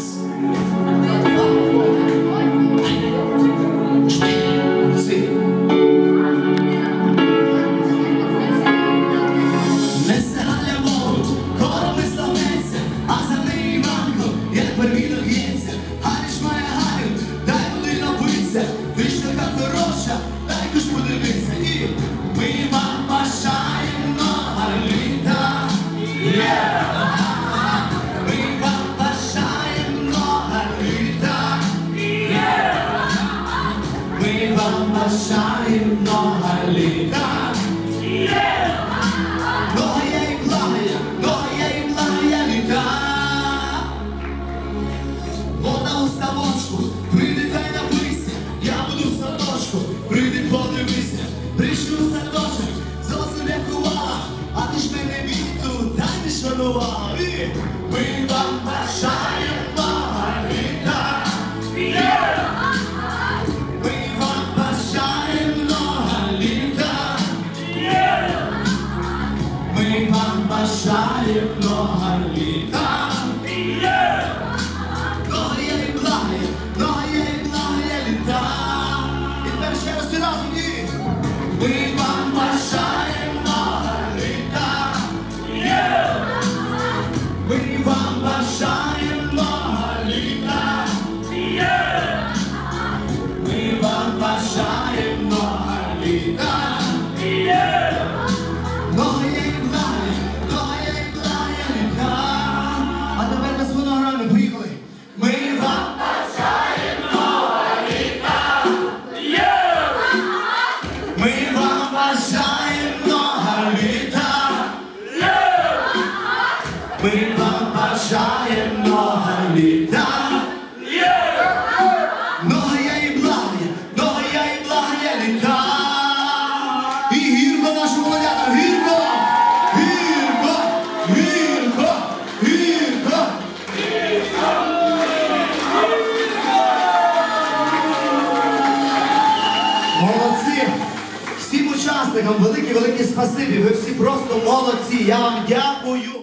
Раз. Два. Чотири. Несе Галя мову, короми славеться, а за неї Іванко, як первінок г'ється. Галіш має Галю, дай води напиться, ти така хороша, дай куш подивися. І ми Вам бажаємо Галіта. Многая и благая, многая и благая літа. Вода у ставочку, прийди та й я буду в садочку, прийди подивися, прийшли у садочок, зовсім увага, а ти ж мене віту, дай не шанував. Ми вам бажаємо Ми вам бажаємо літа. Многая і благая, многая і благая літа. І тепер ще раз і разом і ми вам бажаємо літа. Ми вам бажаємо літа. Ми вам бажаємо літа. Ми вам бажаємо літа. Многая і благая, многая і благая літа. І гірко нашу молодята, гірко, гірко, гірко, гірко. Молодці! Всім учасникам велике-велике спасибі. Ви всі просто молодці. Я вам дякую.